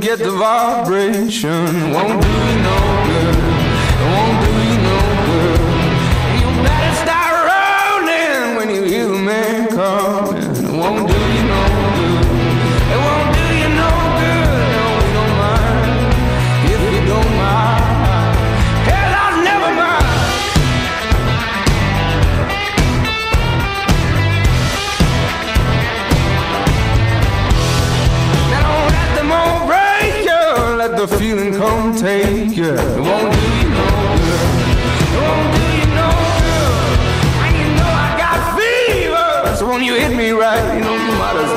get the vibration. Won't do you no good. Won't do you no good. You better start rolling when you hear the man coming. Won't do you the feeling come take you. It won't do you no good. It won't do you no good. When you know I got fever. So when you hit me right, you know you might